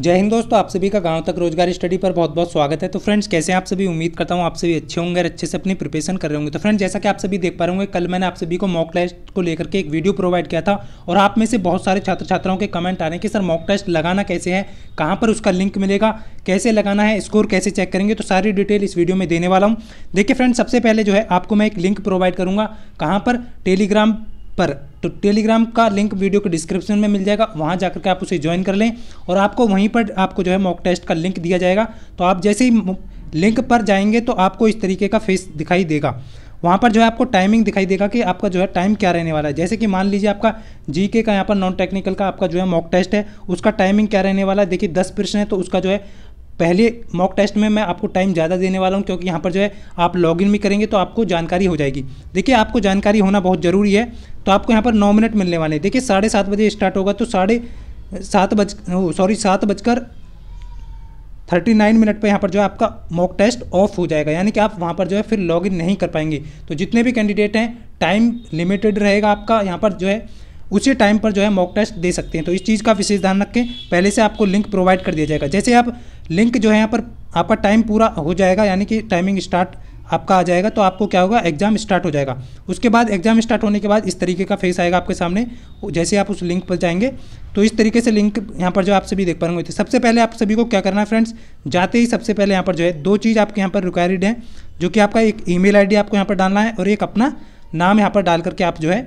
जय हिंद दोस्तों, आप सभी का गाँव तक रोज़गार स्टडी पर बहुत बहुत स्वागत है। तो फ्रेंड्स, कैसे हैं आप सभी? उम्मीद करता हूँ आप सभी अच्छे होंगे और अच्छे से अपनी प्रिपरेशन कर रहे होंगे। तो फ्रेंड्स, जैसा कि आप सभी देख पा रहे होंगे, कल मैंने आप सभी को मॉक टेस्ट को लेकर के एक वीडियो प्रोवाइड किया था और आप में से बहुत सारे छात्र छात्राओं के कमेंट आ रहे हैं कि, सर मॉक टेस्ट लगाना कैसे है? कहाँ पर उसका लिंक मिलेगा? कैसे लगाना है? स्कोर कैसे चेक करेंगे? तो सारी डिटेल इस वीडियो में देने वाला हूँ। देखिए फ्रेंड्स, सबसे पहले जो है, आपको मैं एक लिंक प्रोवाइड करूँगा। कहाँ पर? टेलीग्राम पर। तो टेलीग्राम का लिंक वीडियो के डिस्क्रिप्शन में मिल जाएगा, वहाँ जाकर के आप उसे ज्वाइन कर लें और आपको वहीं पर आपको जो है मॉक टेस्ट का लिंक दिया जाएगा। तो आप जैसे ही लिंक पर जाएँगे तो आपको इस तरीके का फेस दिखाई देगा। वहाँ पर जो है आपको टाइमिंग दिखाई देगा कि आपका जो है टाइम क्या रहने वाला है। जैसे कि मान लीजिए आपका जीके का यहाँ पर नॉन टेक्निकल का आपका जो है मॉक टेस्ट है, उसका टाइमिंग क्या रहने वाला है? देखिए, दस प्रश्न है तो उसका जो है पहले मॉक टेस्ट में मैं आपको टाइम ज़्यादा देने वाला हूँ, क्योंकि यहाँ पर जो है आप लॉगिन भी करेंगे तो आपको जानकारी हो जाएगी। देखिए, आपको जानकारी होना बहुत ज़रूरी है तो आपको यहाँ पर नौ मिनट मिलने वाले हैं। देखिए, साढ़े सात बजे स्टार्ट होगा तो साढ़े सात बज सॉरी सात बजकर थर्टी नाइन मिनट पर यहाँ पर जो है आपका मॉक टेस्ट ऑफ़ हो जाएगा। यानी कि आप वहाँ पर जो है फिर लॉगिन नहीं कर पाएँगे। तो जितने भी कैंडिडेट हैं टाइम लिमिटेड रहेगा आपका, यहाँ पर जो है उसी टाइम पर जो है मॉक टेस्ट दे सकते हैं। तो इस चीज़ का विशेष ध्यान रखें। पहले से आपको लिंक प्रोवाइड कर दिया जाएगा। जैसे आप लिंक जो है यहाँ पर, आपका टाइम पूरा हो जाएगा, यानी कि टाइमिंग स्टार्ट आपका आ जाएगा तो आपको क्या होगा? एग्ज़ाम स्टार्ट हो जाएगा। उसके बाद एग्ज़ाम स्टार्ट होने के बाद इस तरीके का फेस आएगा आपके सामने। जैसे आप उस लिंक पर जाएँगे तो इस तरीके से लिंक यहाँ पर जो आप सभी देख पाएँगे। थे सबसे पहले आप सभी को क्या करना है फ्रेंड्स जाते ही सबसे पहले यहाँ पर जो है, दो चीज़ आपके यहाँ पर रिक्वायर्ड है, जो कि आपका एक ईमेल आईडी आपको यहाँ पर डालना है और एक अपना नाम यहाँ पर डाल करके आप जो है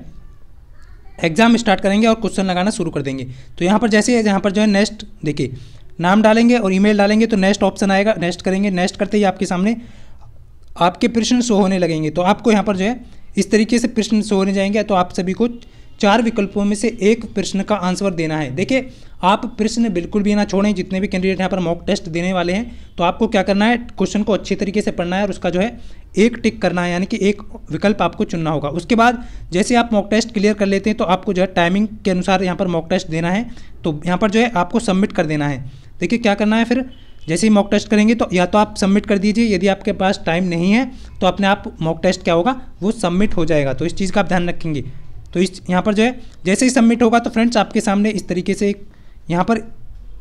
एग्ज़ाम स्टार्ट करेंगे और क्वेश्चन लगाना शुरू कर देंगे। तो यहाँ पर जैसे यहाँ पर जो है नेक्स्ट देखिए, नाम डालेंगे और ईमेल डालेंगे तो नेक्स्ट ऑप्शन आएगा नेक्स्ट करेंगे नेक्स्ट करते ही आपके सामने आपके प्रश्न शो होने लगेंगे। तो आपको यहाँ पर जो है, इस तरीके से प्रश्न शो होने जाएँगे तो आप सभी को चार विकल्पों में से एक प्रश्न का आंसर देना है। देखिए, आप प्रश्न बिल्कुल भी ना छोड़ें, जितने भी कैंडिडेट यहाँ पर मॉक टेस्ट देने वाले हैं तो आपको क्या करना है क्वेश्चन को अच्छे तरीके से पढ़ना है और उसका जो है, एक टिक करना है, यानी कि एक विकल्प आपको चुनना होगा। उसके बाद, जैसे आप मॉक टेस्ट क्लियर कर लेते हैं तो आपको जो है टाइमिंग के अनुसार यहाँ पर मॉक टेस्ट देना है तो यहाँ पर जो है आपको सबमिट कर देना है। देखिए, क्या करना है फिर? जैसे ही मॉक टेस्ट करेंगे तो या तो आप सबमिट कर दीजिए, यदि आपके पास टाइम नहीं है तो अपने आप मॉक टेस्ट क्या होगा, वो सबमिट हो जाएगा। तो इस चीज़ का आप ध्यान रखेंगे। तो इस, यहाँ पर जो है, जैसे ही सबमिट होगा तो फ्रेंड्स आपके सामने इस तरीके से यहाँ पर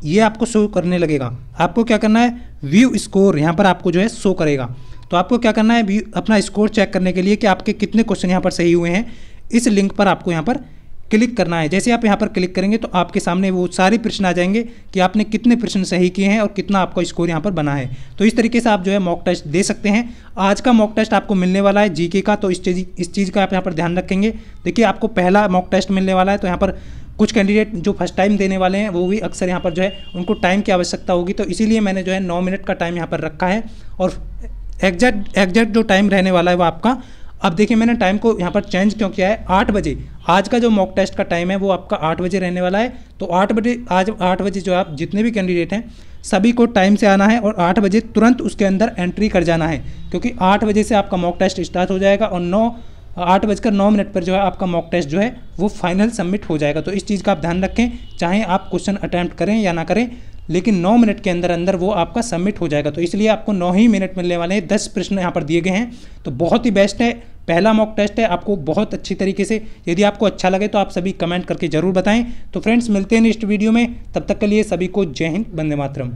ये आपको शो करने लगेगा। आपको क्या करना है? व्यू स्कोर यहाँ पर आपको जो है शो करेगा। तो आपको क्या करना है? अपना स्कोर चेक करने के लिए कि आपके कितने क्वेश्चन यहाँ पर सही हुए हैं। इस लिंक पर आपको यहाँ पर क्लिक करना है। जैसे आप यहाँ पर क्लिक करेंगे तो आपके सामने वो सारे प्रश्न आ जाएँगे कि आपने कितने प्रश्न सही किए हैं और कितना आपका स्कोर यहाँ पर बना है। तो इस तरीके से आप जो है मॉक टेस्ट दे सकते हैं। आज का मॉक टेस्ट आपको मिलने वाला है जीके का तो इस चीज़ इस चीज़ का आप यहाँ पर ध्यान रखेंगे। देखिए, आपको पहला मॉक टेस्ट मिलने वाला है तो यहाँ पर कुछ कैंडिडेट जो फ़र्स्ट टाइम देने वाले हैं, वो भी अक्सर यहाँ पर जो है उनको टाइम की आवश्यकता होगी। तो इसीलिए मैंने जो है नौ मिनट का टाइम यहाँ पर रखा है और एग्जैक्ट एग्जैक्ट जो टाइम रहने वाला है वो आपका अब देखिए, मैंने टाइम को यहाँ पर चेंज क्यों किया है? आठ बजे। आज का जो मॉक टेस्ट का टाइम है, वो आपका आठ बजे रहने वाला है। तो आठ बजे, आज आठ बजे जो आप जितने भी कैंडिडेट हैं, सभी को टाइम से आना है और आठ बजे तुरंत उसके अंदर एंट्री कर जाना है। क्योंकि आठ बजे से आपका मॉक टेस्ट स्टार्ट हो जाएगा और नौ, आठ बजकर नौ मिनट पर जो है आपका मॉक टेस्ट जो है, वो फाइनल सबमिट हो जाएगा। तो इस चीज़ का आप ध्यान रखें, चाहे आप क्वेश्चन अटैम्प्ट करें या ना करें लेकिन नौ मिनट के अंदर अंदर वो आपका सबमिट हो जाएगा। तो इसलिए आपको नौ ही मिनट मिलने वाले हैं। दस प्रश्न यहाँ पर दिए गए हैं। तो बहुत ही बेस्ट है। पहला मॉक टेस्ट है। आपको बहुत अच्छी तरीके से यदि आपको अच्छा लगे तो आप सभी कमेंट करके ज़रूर बताएँ। तो फ्रेंड्स मिलते हैं नेक्स्ट वीडियो में। तब तक के लिए सभी को जय हिंद बंदे मातरम।